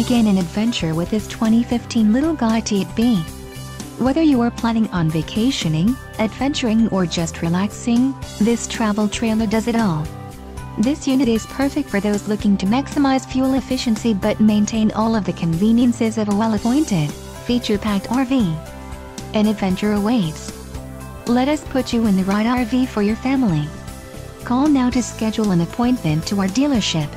begin an adventure with this 2015 Little Guy TB. Whether you are planning on vacationing, adventuring or just relaxing, this travel trailer does it all. This unit is perfect for those looking to maximize fuel efficiency but maintain all of the conveniences of a well-appointed, feature-packed RV. An adventure awaits. Let us put you in the right RV for your family. Call now to schedule an appointment to our dealership.